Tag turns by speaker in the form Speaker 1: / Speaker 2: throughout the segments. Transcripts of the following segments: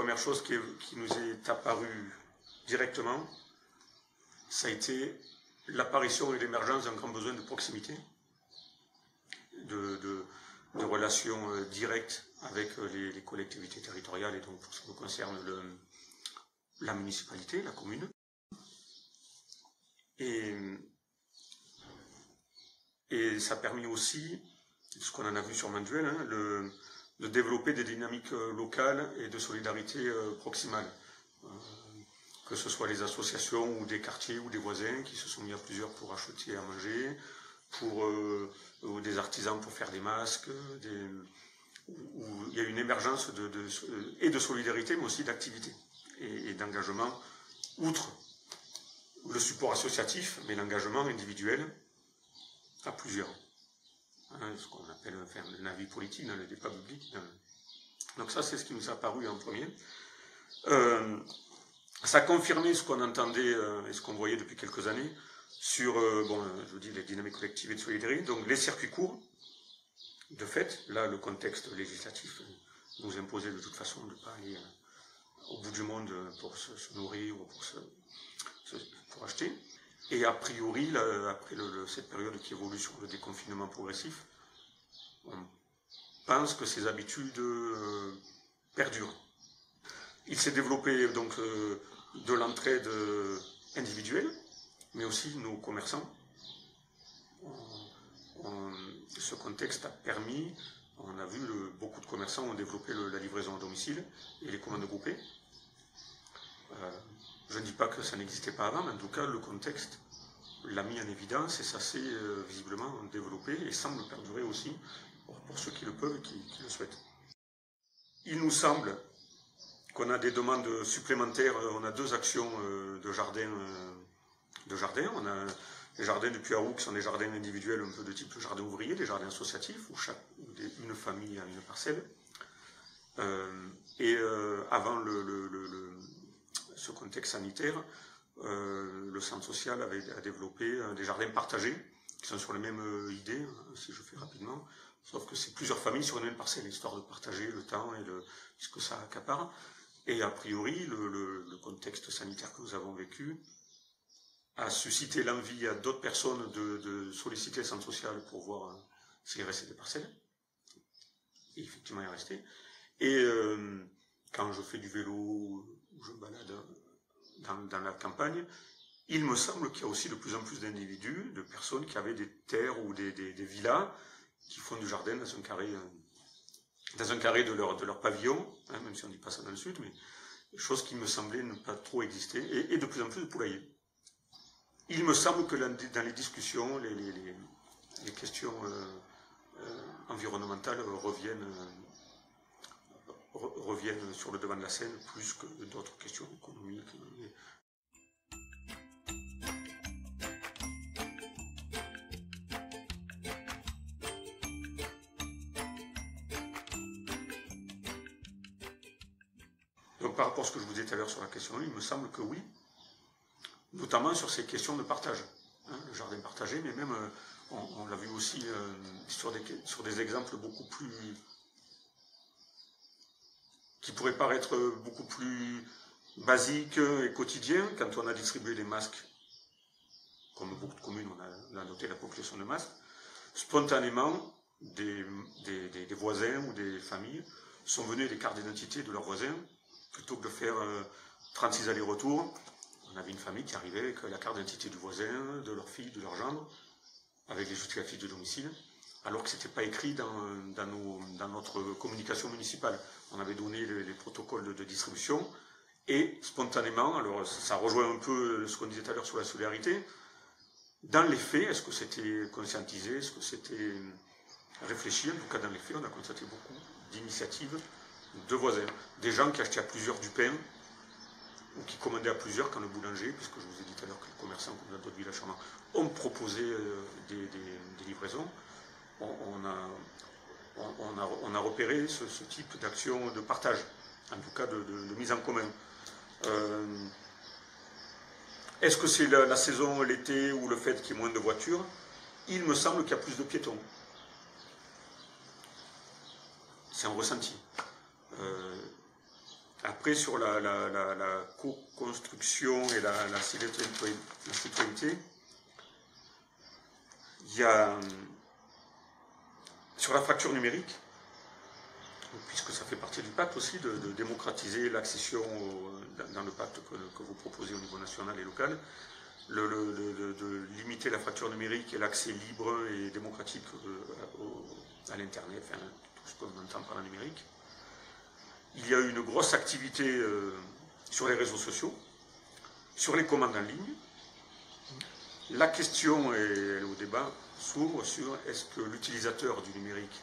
Speaker 1: première chose qui, nous est apparue directement, ça a été l'apparition et l'émergence d'un grand besoin de proximité, de, relations euh, directes avec euh, les, collectivités territoriales et donc pour ce qui concerne la municipalité, la commune. Et, ça a permis aussi, ce qu'on en a vu sur Manduel, hein, le, de développer des dynamiques euh, locales et de solidarité euh, proximale. Euh, que ce soit les associations ou des quartiers ou des voisins qui se sont mis à plusieurs pour acheter à manger, pour ou des artisans pour faire des masques, où, il y a une émergence de, et de solidarité, mais aussi d'activité et d'engagement, outre le support associatif, mais l'engagement individuel à plusieurs. Hein, ce qu'on appelle enfin, avis politique, dans le débat public. Donc ça, c'est ce qui nous a paru en premier. Euh, ça confirmait ce qu'on entendait euh, et ce qu'on voyait depuis quelques années sur, euh, bon, je vous dis, les dynamiques collectives et de solidarité, donc les circuits courts. De fait, là, le contexte législatif nous imposait de toute façon de ne pas aller au bout du monde pour se, nourrir ou pour, se, se, pour acheter. Et a priori, après cette période qui évolue sur le déconfinement progressif, on pense que ces habitudes euh, perdurent. Il s'est développé donc euh, de l'entraide individuelle, mais aussi nos commerçants. Ce contexte a permis, on a vu beaucoup de commerçants ont développé la livraison à domicile et les commandes groupées. Euh, je ne dis pas que ça n'existait pas avant, mais en tout cas, le contexte l'a mis en évidence et ça s'est euh, visiblement développé et semble perdurer aussi pour, ceux qui le peuvent et qui, le souhaitent. Il nous semble qu'on a des demandes supplémentaires. On a deux actions euh, de jardin. Euh, de. On a les jardins depuis Puyaroux qui sont des jardins individuels un peu de type jardin ouvrier, des jardins associatifs où chaque, une famille a une parcelle. Euh, et euh, avant le, ce contexte sanitaire, euh, le centre social avait a développé euh, des jardins partagés qui sont sur les mêmes euh, idées, si je fais rapidement, sauf que c'est plusieurs familles sur une même parcelle, histoire de partager le temps et le, ce que ça accapare. Et a priori, le, contexte sanitaire que nous avons vécu a suscité l'envie à d'autres personnes de, solliciter le centre social pour voir s'il restait des parcelles. Et effectivement, il euh, quand je fais du vélo ou je balade dans, la campagne, il me semble qu'il y a aussi de plus en plus d'individus, de personnes qui avaient des terres ou des, villas qui font du jardin dans un carré, dans un carré de leur, pavillon, hein, même si on dit pas ça dans le sud, mais chose qui me semblait ne pas trop exister, et, de plus en plus de poulaillers. Il me semble que dans les discussions, les, questions euh, euh, environnementales reviennent, euh, reviennent sur le devant de la scène plus que d'autres questions économiques. Donc par rapport à ce que je vous disais tout à l'heure sur la question, il me semble que oui, notamment sur ces questions de partage, hein, le jardin partagé, mais même, euh, on, l'a vu aussi euh, sur des exemples beaucoup plus qui pourraient paraître beaucoup plus basiques et quotidiens, quand on a distribué les masques, comme beaucoup de communes, on a, noté la population de masques, spontanément, des, voisins ou des familles sont venus des cartes d'identité de leurs voisins, plutôt que de faire euh, 36 allers-retours, on avait une famille qui arrivait avec la carte d'identité du voisin, de leur fille, de leur gendre, avec les justificatifs de domicile, alors que ce n'était pas écrit dans, notre communication municipale. On avait donné les, les protocoles de, distribution, et spontanément, alors ça rejoint un peu ce qu'on disait tout à l'heure sur la solidarité, dans les faits, est-ce que c'était conscientisé, est-ce que c'était réfléchi? En tout cas, dans les faits, on a constaté beaucoup d'initiatives de voisins. Des gens qui achetaient à plusieurs du pain, ou qui commandaient à plusieurs quand le boulanger, puisque je vous ai dit tout à l'heure que les commerçants, comme dans d'autres villages ont proposé euh, des, des, livraisons, on, a, on, a, on, a, repéré ce, type d'action de partage, en tout cas de, mise en commun. Euh, Est-ce que c'est la, saison, l'été, ou le fait qu'il y ait moins de voitures? Il me semble qu'il y a plus de piétons. C'est un ressenti. Euh, Après, sur la, co-construction et la, la, citoyenneté, il y a sur la fracture numérique, puisque ça fait partie du pacte aussi, de, démocratiser l'accession dans le pacte que, vous proposez au niveau national et local, de limiter la fracture numérique et l'accès libre et démocratique euh, à l'Internet, enfin, tout ce qu'on entend par la numérique. Il y a eu une grosse activité euh, sur les réseaux sociaux, sur les commandes en ligne. La question et au débat s'ouvre sur est-ce que l'utilisateur du numérique,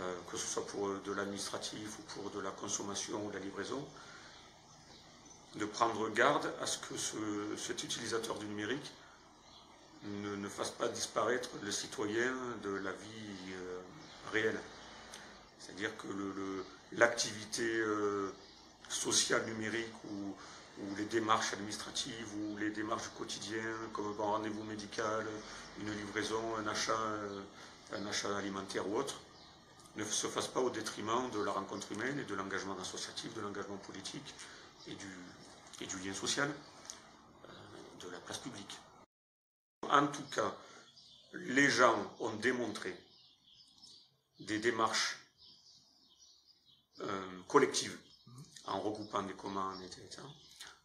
Speaker 1: euh, que ce soit pour de l'administratif ou pour de la consommation ou de la livraison, de prendre garde à ce que cet utilisateur du numérique ne, fasse pas disparaître le citoyen de la vie euh, réelle. C'est-à-dire que l'activité euh, sociale numérique ou, les démarches administratives ou les démarches du quotidien, comme un rendez-vous médical, une livraison, un achat, euh, un achat alimentaire ou autre, ne se fasse pas au détriment de la rencontre humaine et de l'engagement associatif, de l'engagement politique et du, et du lien social euh, de la place publique. En tout cas, les gens ont démontré des démarches euh, collectives en regroupant des commandes, etc.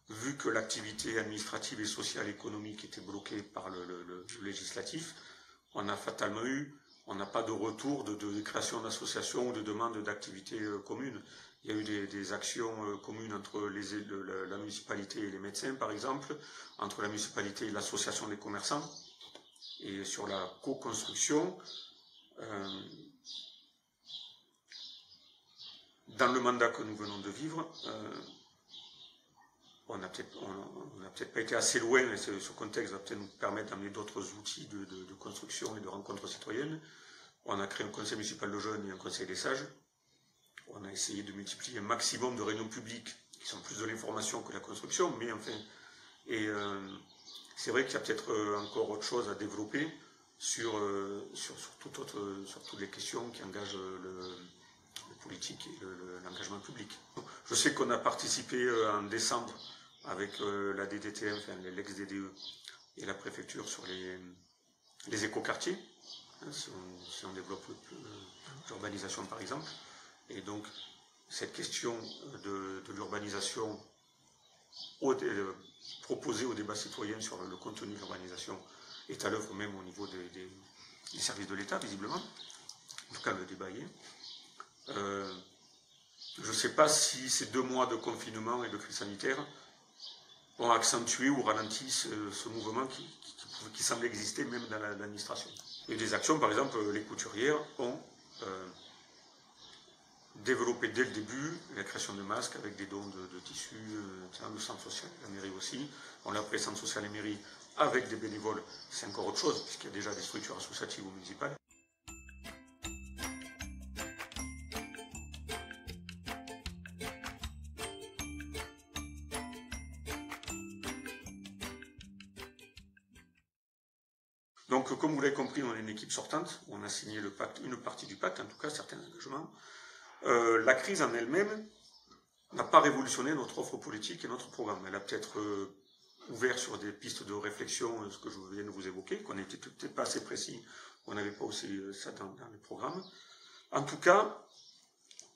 Speaker 1: Vu que l'activité administrative et sociale économique était bloquée par le, législatif, on a fatalement eu, on n'a pas de retour de, création d'associations ou de demande d'activités euh, communes. Il y a eu des, actions euh, communes entre la, municipalité et les médecins, par exemple, entre la municipalité et l'association des commerçants. Et sur la co-construction, euh, dans le mandat que nous venons de vivre, on n'a peut-être pas été assez loin, et ce, contexte va peut-être nous permettre d'amener d'autres outils de, de, construction et de rencontres citoyennes. On a créé un conseil municipal de jeunes et un conseil des sages on a essayé de multiplier un maximum de réunions publiques qui sont plus de l'information que la construction, mais enfin, et euh, c'est vrai qu'il y a peut-être euh, encore autre chose à développer sur, euh, sur, toutes les questions qui engagent le, politique et l'engagement public. Je sais qu'on a participé en décembre avec la DDTM, enfin l'ex-DDE et la préfecture sur les, les écoquartiers, hein, si, on, développe l'urbanisation par exemple. Et donc, cette question de, l'urbanisation euh, proposée au débat citoyen sur le contenu de l'urbanisation est à l'œuvre même au niveau des, services de l'État, visiblement. En tout cas, le débat y est. Euh, je ne sais pas si ces deux mois de confinement et de crise sanitaire ont accentué ou ralenti ce, mouvement qui, semble exister même dans l'administration. Et des actions, par exemple, les couturières ont euh, développer dès le début la création de masques avec des dons de, tissus, euh, le centre social, la mairie aussi. On l'a appelé centre social et mairie avec des bénévoles, c'est encore autre chose, puisqu'il y a déjà des structures associatives ou municipales. Donc, comme vous l'avez compris, on est une équipe sortante. On a signé le pacte, une partie du pacte, en tout cas certains engagements. Euh, la crise en elle-même n'a pas révolutionné notre offre politique et notre programme. Elle a peut-être euh, ouvert sur des pistes de réflexion, euh, ce que je viens de vous évoquer, qu'on n'était peut-être pas assez précis, on n'avait pas aussi ça dans, dans les programmes. En tout cas,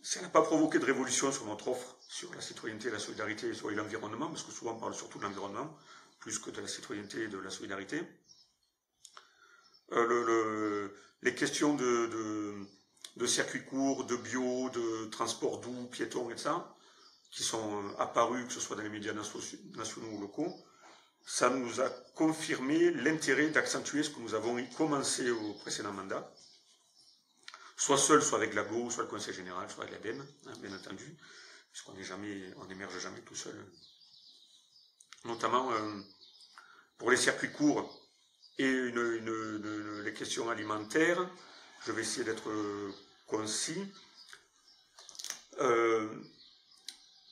Speaker 1: ça n'a pas provoqué de révolution sur notre offre, sur la citoyenneté, la solidarité et l'environnement, parce que souvent on parle surtout de l'environnement, plus que de la citoyenneté et de la solidarité. Les questions de circuits courts, de bio, de transport doux, piétons et ça, qui sont euh, apparus, que ce soit dans les médias nationaux ou locaux, ça nous a confirmé l'intérêt d'accentuer ce que nous avons commencé au précédent mandat, soit seul, soit avec la BO, soit le Conseil général, soit avec l'ADEME, hein, bien entendu, puisqu'on n'émerge jamais tout seul. Notamment euh, pour les circuits courts et les questions alimentaires, je vais essayer d'être euh, concis. Euh,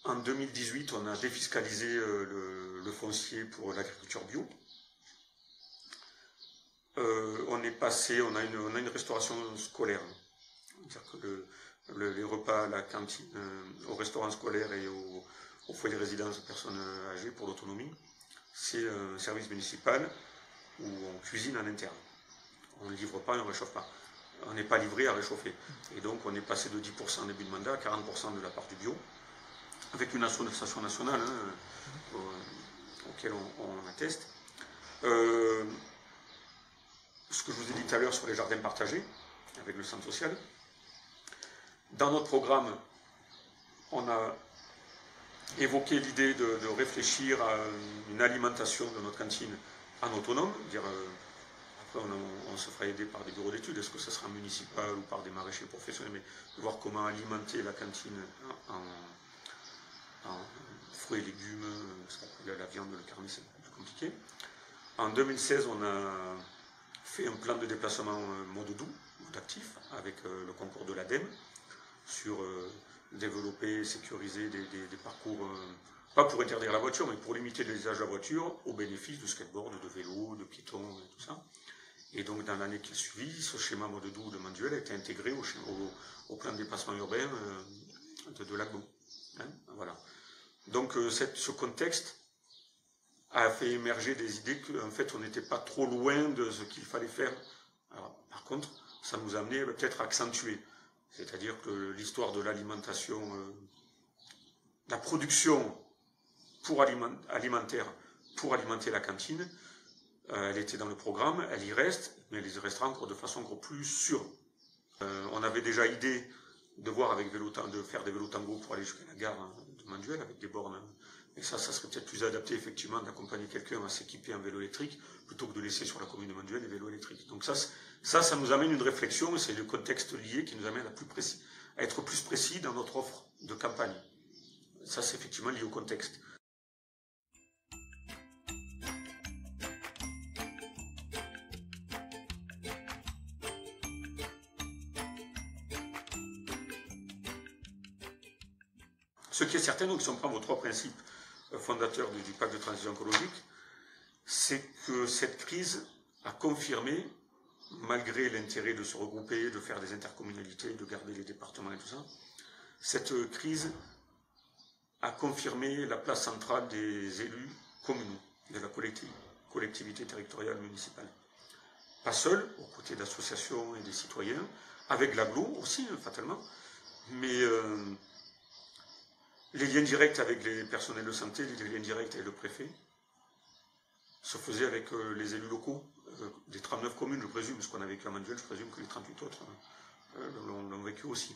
Speaker 1: en 2018, on a défiscalisé euh, le, foncier pour l'agriculture bio. on est passé, on a une, restauration scolaire. C'est-à-dire que les repas à la cantine, au restaurant scolaire et au, foyer de résidence de personnes âgées pour l'autonomie, c'est un service municipal où on cuisine en interne. On ne livre pas on ne réchauffe pas. On n'est pas livré à réchauffer. Et donc on est passé de 10% début de mandat à 40% de la part du bio, avec une association nationale hein, auquel on, atteste. Euh, ce que je vous ai dit tout à l'heure sur les jardins partagés, avec le centre social. Dans notre programme, on a évoqué l'idée de, réfléchir à une alimentation de notre cantine en autonome, dire, euh, après on, se fera aider par des bureaux d'études, est-ce que ce sera municipal ou par des maraîchers professionnels, mais voir comment alimenter la cantine en, fruits et légumes, parce qu'après la viande, le carnet c'est plus compliqué. En 2016, on a fait un plan de déplacement euh, mode doux, mode actif, avec euh, le concours de l'ADEME, sur développer, sécuriser des, parcours, pas pour interdire la voiture, mais pour limiter l'usage de la voiture au bénéfice de skateboard, de vélo, de piétons et tout ça. Et donc dans l'année qui a suivi, ce schéma mode doux de Manduel a été intégré au, plan de dépassement urbain euh, de, de Lagbo. Hein, voilà. Donc euh, ce contexte a fait émerger des idées qu'en fait on n'était pas trop loin de ce qu'il fallait faire. par contre, ça nous a amené peut-être à accentuer c'est-à-dire que l'histoire de l'alimentation, euh, la production pour alimentaire pour alimenter la cantine, euh, elle était dans le programme, elle y reste, mais elle y restera encore de façon encore plus sûre. Euh, on avait déjà idée de voir avec vélo, de faire des vélos tango pour aller jusqu'à la gare hein, de Manduel avec des bornes. Et ça, ça serait peut-être plus adapté effectivement d'accompagner quelqu'un à s'équiper en vélo électrique plutôt que de laisser sur la commune de Manduel des vélos électriques. Donc ça, ça, ça nous amène une réflexion, et c'est le contexte lié qui nous amène à être plus précis dans notre offre de campagne. Ça, c'est effectivement lié au contexte. Ce qui est certain, donc, si on prend vos trois principes euh, fondateurs du pacte de transition écologique, c'est que cette crise a confirmé malgré l'intérêt de se regrouper, de faire des intercommunalités, de garder les départements et tout ça, cette crise a confirmé la place centrale des élus communaux, de la collectivité territoriale municipale. Pas seul, aux côtés d'associations et des citoyens, avec l'aglo aussi, hein, fatalement, mais euh, les liens directs avec les personnels de santé, les liens directs avec le préfet, se faisaient avec euh, les élus locaux, euh, des 39 communes, je présume, ce qu'on a vécu à Manuel, je présume que les 38 autres euh, l'ont vécu aussi.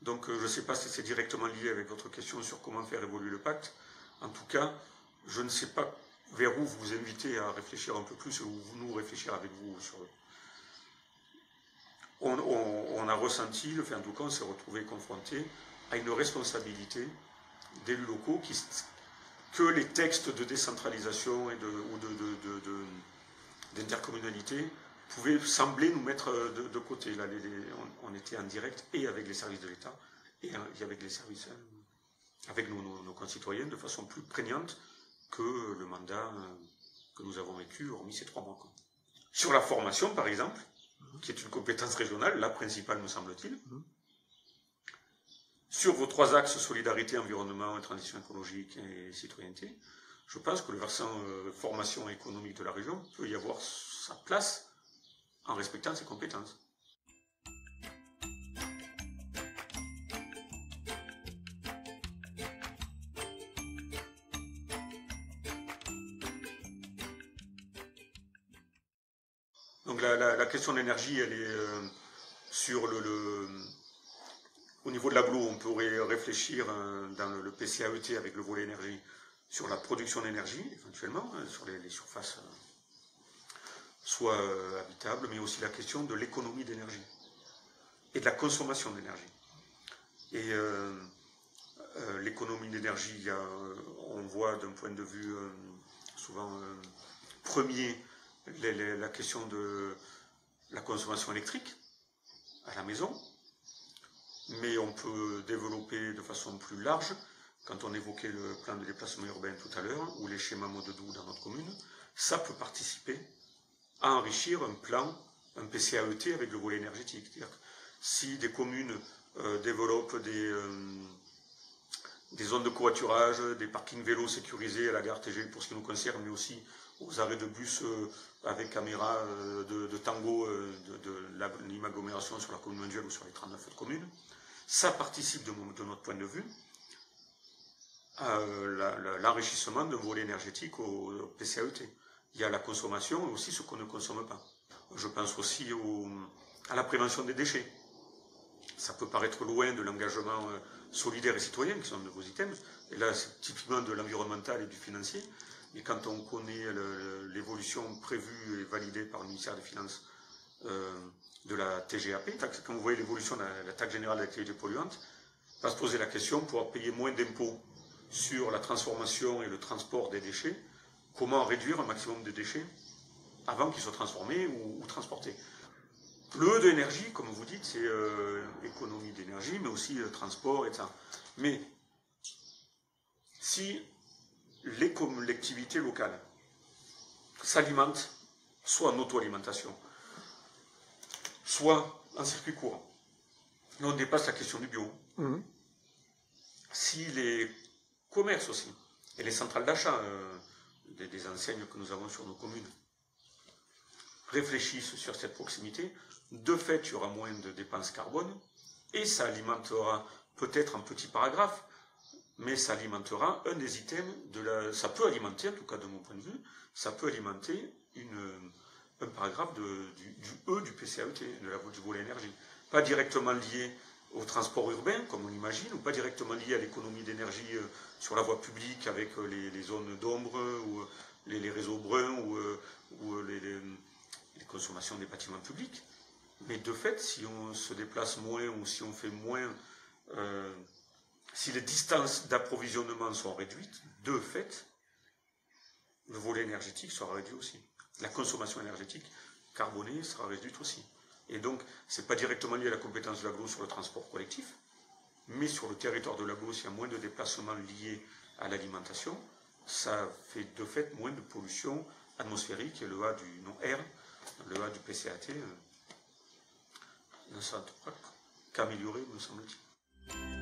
Speaker 1: Donc je ne sais pas si c'est directement lié avec votre question sur comment faire évoluer le pacte. En tout cas, je ne sais pas vers où vous vous invitez à réfléchir un peu plus, ou nous réfléchir avec vous on, a ressenti, enfin, en tout cas on s'est retrouvé confronté à une responsabilité d'élus locaux que les textes de décentralisation de, ou de d'intercommunalité pouvait sembler nous mettre euh, de, côté. Là, on, était en direct et avec les services de l'État et, avec les services, euh, avec nos, concitoyens de façon plus prégnante que le mandat euh, que nous avons vécu, hormis ces trois mois. Sur la formation, par exemple, qui est une compétence régionale, la principale, me semble-t-il, sur vos trois axes, solidarité, environnement, transition écologique et citoyenneté, je pense que le versant euh, formation économique de la région peut y avoir sa place en respectant ses compétences. Donc la, question de l'énergie, elle est euh, sur le, Au niveau de l'aglo, on pourrait réfléchir euh, dans le, PCAET avec le volet énergie sur la production d'énergie, éventuellement, hein, sur les, surfaces euh, soit euh, habitables, mais aussi la question de l'économie d'énergie et de la consommation d'énergie. Et euh, l'économie d'énergie, on voit d'un point de vue souvent premier la question de la consommation électrique à la maison, mais on peut développer de façon plus large quand on évoquait le plan de déplacement urbain tout à l'heure, ou les schémas mode doux dans notre commune, ça peut participer à enrichir un plan, un PCAET avec le volet énergétique. C'est-à-dire que si des communes développe des, des zones de covoiturage, des parkings vélos sécurisés à la gare TG pour ce qui nous concerne, mais aussi aux arrêts de bus avec caméra de, tango de, de l'imagglomération sur la commune mondiale ou sur les 39 communes. Ça participe de, notre point de vue à l'enrichissement d'un volet énergétique au PCAET. Il y a la consommation et aussi ce qu'on ne consomme pas. Je pense aussi à la prévention des déchets. Ça peut paraître loin de l'engagement euh, solidaire et citoyen, qui sont de vos items. Et là, c'est typiquement de l'environnemental et du financier. Mais quand on connaît l'évolution prévue et validée par le ministère des Finances euh, de la TGAP, quand vous voyez l'évolution de la, taxe générale d'activité polluante, va se poser la question, pour payer moins d'impôts sur la transformation et le transport des déchets, comment réduire un maximum de déchets avant qu'ils soient transformés ou, transportés? Le d'énergie, comme vous dites, c'est euh, économie d'énergie, mais aussi le transport, etc. Mais si les collectivités locales s'alimentent, soit en auto-alimentation, soit en circuit court, et on dépasse la question du bio, mmh. si les commerces aussi, et les centrales d'achat, euh, des, enseignes que nous avons sur nos communes réfléchissent sur cette proximité, de fait, il y aura moins de dépenses carbone et ça alimentera peut-être un petit paragraphe, mais ça alimentera un des items de la. Ça peut alimenter, en tout cas de mon point de vue, ça peut alimenter une, un paragraphe du, E du PCAET, de la, du volet énergie. Pas directement lié au transport urbain, comme on l'imagine, ou pas directement lié à l'économie d'énergie euh, sur la voie publique avec euh, les, zones d'ombre ou euh, les, réseaux bruns ou, les, consommations des bâtiments publics. Mais de fait, si on se déplace moins ou si on fait moins, si les distances d'approvisionnement sont réduites, de fait, le volet énergétique sera réduit aussi. La consommation énergétique carbonée sera réduite aussi. Et donc, ce n'est pas directement lié à la compétence de l'aglo sur le transport collectif, mais sur le territoire de l'aglo, s'il y a moins de déplacements liés à l'alimentation, ça fait de fait moins de pollution atmosphérique et le A du non R, le A du PCAT, euh, ne qu'améliorer, me semble-t-il.